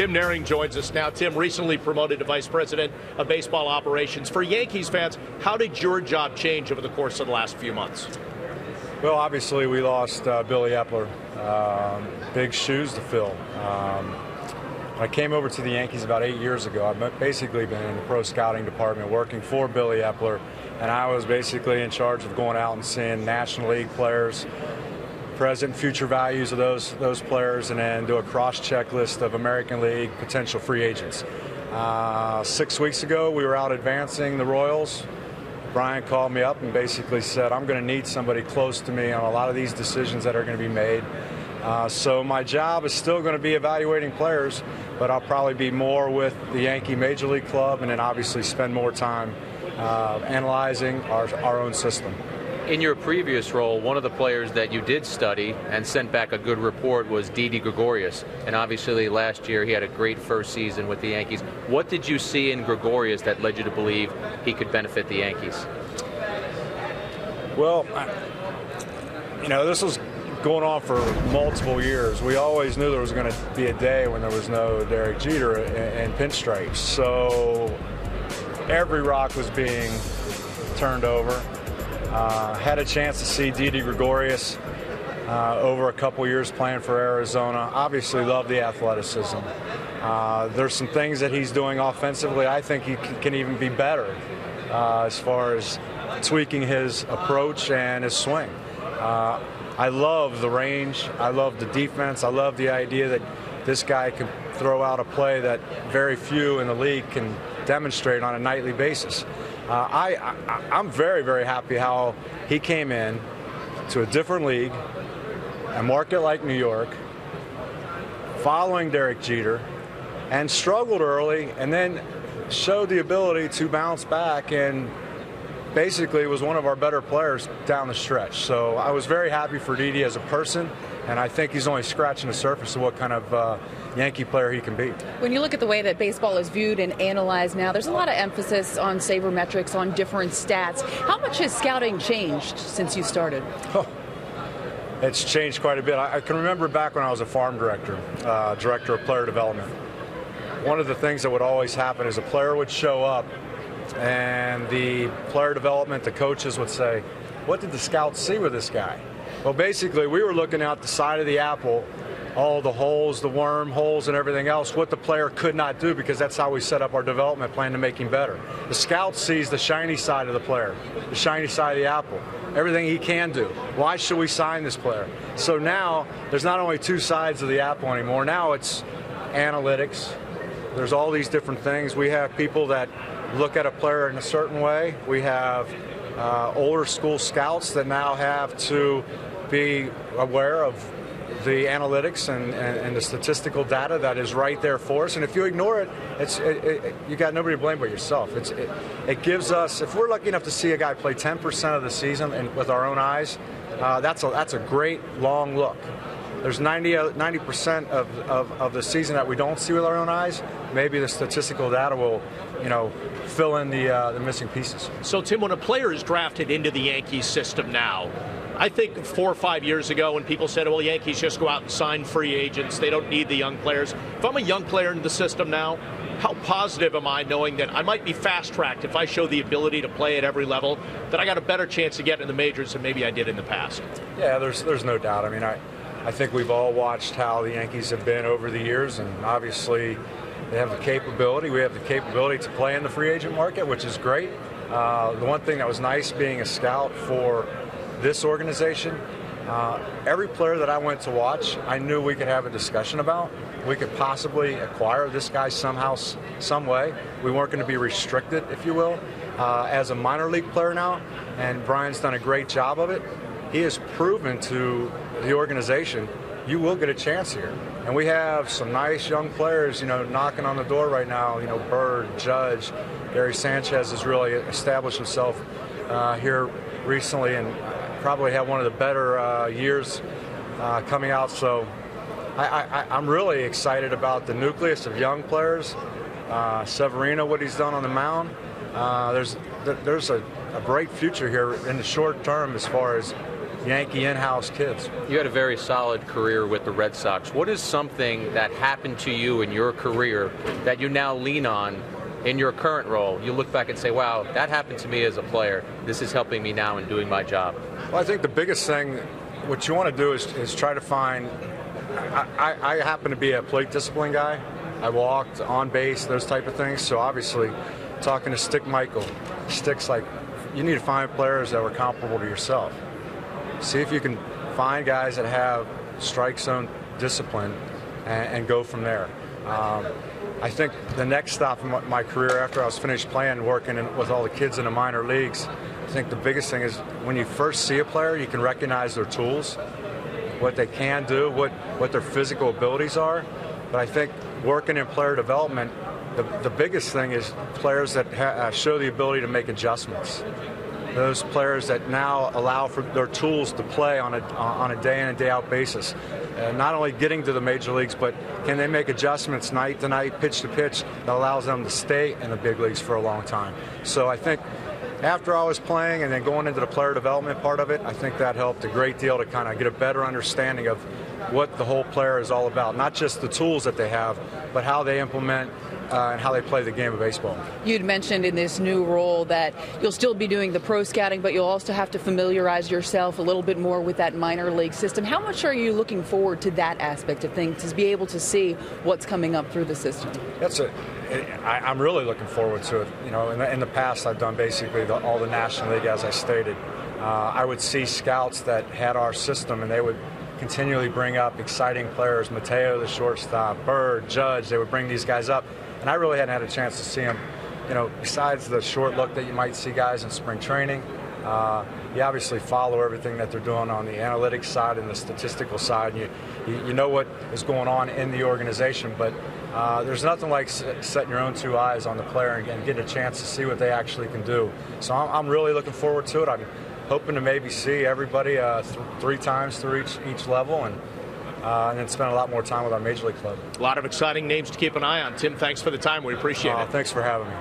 Tim Naehring joins us now. Tim, recently promoted to Vice President of Baseball Operations. For Yankees fans, how did your job change over the course of the last few months? Well, obviously, we lost uh, Billy Eppler. Um, big shoes to fill. Um, I came over to the Yankees about eight years ago. I've basically been in the pro scouting department working for Billy Eppler, and I was basically in charge of going out and seeing National League players, present future values of those those players, and then do a cross checklist of American League potential free agents. Uh, six weeks ago, we were out advancing the Royals. Brian called me up and basically said, I'm going to need somebody close to me on a lot of these decisions that are going to be made. Uh, so my job is still going to be evaluating players, but I'll probably be more with the Yankee Major League Club and then obviously spend more time uh, analyzing our, our own system. In your previous role, one of the players that you did study and sent back a good report was Didi Gregorius. And obviously, last year he had a great first season with the Yankees. What did you see in Gregorius that led you to believe he could benefit the Yankees? Well, you know, this was going on for multiple years. We always knew there was going to be a day when there was no Derek Jeter and pinstripes. So every rock was being turned over. Uh, had a chance to see Didi Gregorius uh, over a couple years playing for Arizona. Obviously, love the athleticism. Uh, there's some things that he's doing offensively. I think he can, even be better uh, as far as tweaking his approach and his swing. Uh, I love the range. I love the defense. I love the idea that this guy can throw out a play that very few in the league can demonstrate on a nightly basis. Uh, I, I, am very, very happy how he came in to a different league, a market like New York, following Derek Jeter, and struggled early, and then showed the ability to bounce back and basically was one of our better players down the stretch. So I was very happy for Didi as a person, and I think he's only scratching the surface of what kind of uh, Yankee player he can be. When you look at the way that baseball is viewed and analyzed now, there's a lot of emphasis on sabermetrics, on different stats. How much has scouting changed since you started? Oh, it's changed quite a bit. I, I, can remember back when I was a farm director, uh, director of player development. One of the things that would always happen is a player would show up, and the player development, the coaches would say, "What did the scouts see with this guy?" Well, basically, we were looking out the side of the apple all the holes, the worm holes, and everything else, what the player could not do because that's how we set up our development plan to make him better. The scout sees the shiny side of the player, the shiny side of the apple, everything he can do. Why should we sign this player? So now there's not only two sides of the apple anymore, now it's analytics. There's all these different things. We have people that look at a player in a certain way. We have uh, older school scouts that now have to be aware of the analytics and, and, and, the statistical data that is right there for us. And if you ignore it, it's it, it, you got nobody to blame but yourself. It's, it, it, gives us, if we're lucky enough to see a guy play 10% of the season and with our own eyes, uh, that's, a, that's a great long look. There's 90, 90% of, of, of the season that we don't see with our own eyes. Maybe the statistical data will, you know, fill in the, uh, the missing pieces. So, Tim, when a player is drafted into the Yankees system now, I think four or five years ago when people said, well, Yankees just go out and sign free agents, they don't need the young players. If I'm a young player in the system now, how positive am I knowing that I might be fast tracked if I show the ability to play at every level, that I got a better chance to get in the majors than maybe I did in the past? Yeah, there's there's no doubt. I mean, I I think we've all watched how the Yankees have been over the years, and obviously they have the capability. We have the capability to play in the free agent market, which is great. Uh, the one thing that was nice being a scout for this organization, uh, every player that I went to watch, I knew we could have a discussion about. We could possibly acquire this guy somehow, some way. We weren't going to be restricted, if you will, uh, as a minor league player now. And Brian's done a great job of it. He has proven to the organization, you will get a chance here. And we have some nice young players, you know, knocking on the door right now. You know, Bird, Judge, Gary Sanchez has really established himself uh, here recently, and probably had one of the better uh, years uh, coming out. So I, am really excited about the nucleus of young players. Uh, Severino, what he's done on the mound. Uh, there's there's a, a, bright future here in the short term as far as Yankee in-house kids. You had a very solid career with the Red Sox. What is something that happened to you in your career that you now lean on in your current role? You look back and say, wow, that happened to me as a player. This is helping me now in doing my job. Well, I think the biggest thing, what you want to do is, is try to find. I, I, I happen to be a plate discipline guy. I walked on base, those type of things. So obviously, talking to Stick Michael, Stick's like, you need to find players that were comparable to yourself. See if you can find guys that have strike zone discipline and, and go from there. Um, I think the next stop in my, career after I was finished playing, working in, with all the kids in the minor leagues, I think the biggest thing is when you first see a player, you can recognize their tools, what they can do, what, what their physical abilities are. But I think working in player development, the, the biggest thing is players that ha- uh, show the ability to make adjustments. Those players that now allow for their tools to play on a, on a day in and day out basis. Uh, not only getting to the major leagues, but can they make adjustments night to night, pitch to pitch that allows them to stay in the big leagues for a long time. So I think after I was playing and then going into the player development part of it, I think that helped a great deal to kind of get a better understanding of what the whole player is all about. Not just the tools that they have, but how they implement uh, and how they play the game of baseball. You'd mentioned in this new role that you'll still be doing the pro scouting, but you'll also have to familiarize yourself a little bit more with that minor league system. How much are you looking forward to that aspect of things, to be able to see what's coming up through the system? That's a. I, I'm really looking forward to it. You know, in the, in the past, I've done basically the, all the National League, as I stated. Uh, I would see scouts that had our system, and they would continually bring up exciting players. Mateo, the shortstop, Bird, Judge. They would bring these guys up, and I really hadn't had a chance to see them. You know, besides the short look that you might see guys in spring training, uh, you obviously follow everything that they're doing on the analytics side and the statistical side. You, you, you know what is going on in the organization, but uh, there's nothing like setting your own two eyes on the player and, and getting a chance to see what they actually can do. So I'm, I'm really looking forward to it. I'm hoping to maybe see everybody uh, th- three times through each each level and. Uh, and then spend a lot more time with our major league club. A lot of exciting names to keep an eye on. Tim, thanks for the time. We appreciate Uh, it. thanks for having me.